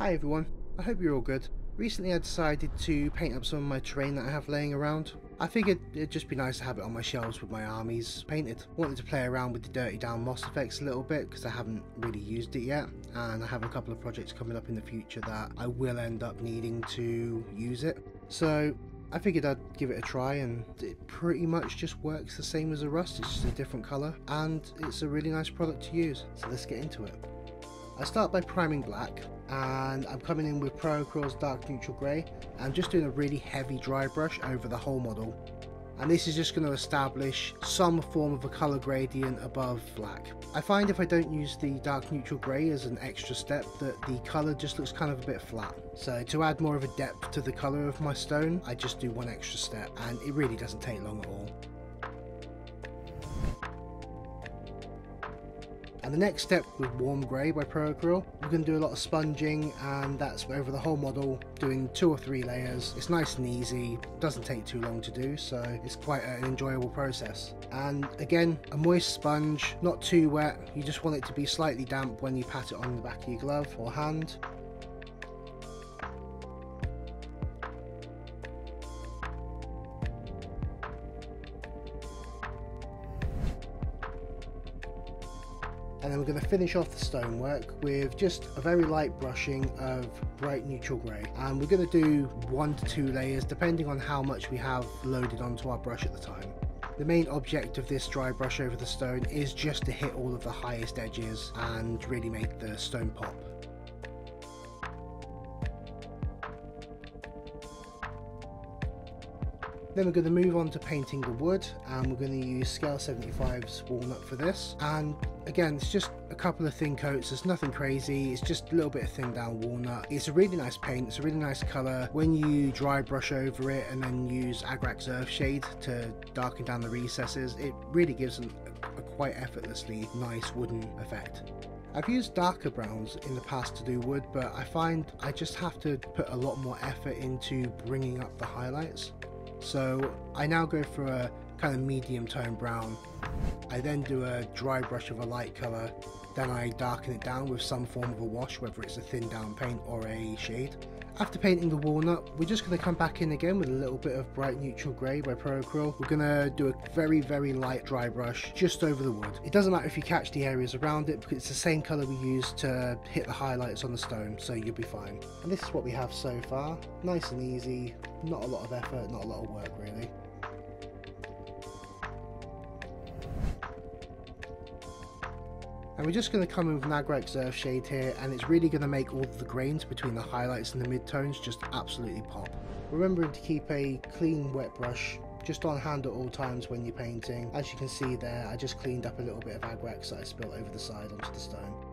Hi everyone, I hope you're all good. Recently I decided to paint up some of my terrain that I have laying around. I figured it'd just be nice to have it on my shelves with my armies painted. Wanted to play around with the dirty down moss effects a little bit because I haven't really used it yet and I have a couple of projects coming up in the future that I will end up needing to use it. So I figured I'd give it a try and it pretty much just works the same as a rust, it's just a different colour and it's a really nice product to use. So let's get into it. I start by priming black and I'm coming in with Pro Dark Neutral Grey. I'm just doing a really heavy dry brush over the whole model and this is just going to establish some form of a colour gradient above black. I find if I don't use the dark neutral grey as an extra step that the colour just looks kind of a bit flat. So to add more of a depth to the colour of my stone I just do one extra step and it really doesn't take long at all. And the next step with Warm Grey by Acryl, we're going to do a lot of sponging and that's over the whole model, doing two or three layers. It's nice and easy, doesn't take too long to do, so it's quite an enjoyable process. And again, a moist sponge, not too wet, you just want it to be slightly damp when you pat it on the back of your glove or hand. And then we're going to finish off the stonework with just a very light brushing of bright neutral grey and we're going to do one to two layers depending on how much we have loaded onto our brush at the time. The main object of this dry brush over the stone is just to hit all of the highest edges and really make the stone pop. Then we're going to move on to painting the wood and we're going to use Scale 75's walnut for this. And again it's just a couple of thin coats there's nothing crazy it's just a little bit of thin down walnut. It's a really nice paint it's a really nice color. When you dry brush over it and then use Agrax Earthshade to darken down the recesses it really gives an, a quite effortlessly nice wooden effect. I've used darker browns in the past to do wood, but I find I just have to put a lot more effort into bringing up the highlights. So I now go for a kind of medium tone brown. I then do a dry brush of a light colour, then I darken it down with some form of a wash, whether it's a thin down paint or a shade. After painting the walnut, we're just going to come back in again with a little bit of bright neutral grey by Pro We're going to do a very, very light dry brush just over the wood. It doesn't matter if you catch the areas around it because it's the same colour we use to hit the highlights on the stone, so you'll be fine. And this is what we have so far. Nice and easy, not a lot of effort, not a lot of work really. And we're just going to come in with Agrax Earthshade here and it's really going to make all the grains between the highlights and the midtones just absolutely pop. Remembering to keep a clean wet brush just on hand at all times when you're painting. As you can see there, I just cleaned up a little bit of Agrax that I spilled over the side onto the stone.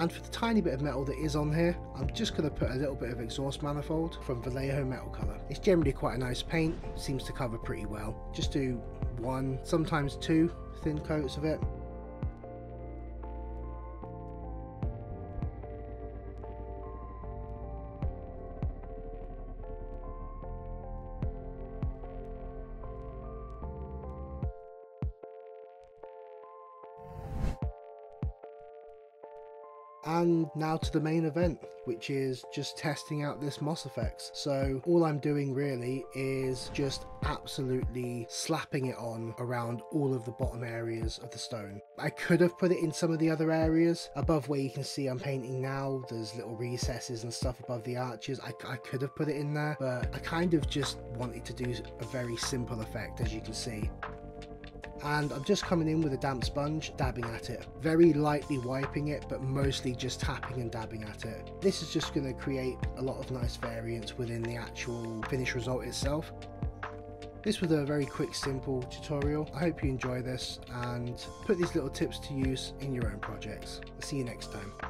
And for the tiny bit of metal that is on here, I'm just going to put a little bit of exhaust manifold from Vallejo Metal Colour. It's generally quite a nice paint, seems to cover pretty well. Just do one, sometimes two thin coats of it and now to the main event which is just testing out this moss effects. So all I'm doing really is just absolutely slapping it on around all of the bottom areas of the stone. I could have put it in some of the other areas. Above where you can see I'm painting now there's little recesses and stuff above the arches. I, I could have put it in there but I kind of just wanted to do a very simple effect as you can see and I'm just coming in with a damp sponge, dabbing at it. Very lightly wiping it, but mostly just tapping and dabbing at it. This is just going to create a lot of nice variance within the actual finished result itself. This was a very quick simple tutorial. I hope you enjoy this and put these little tips to use in your own projects. See you next time.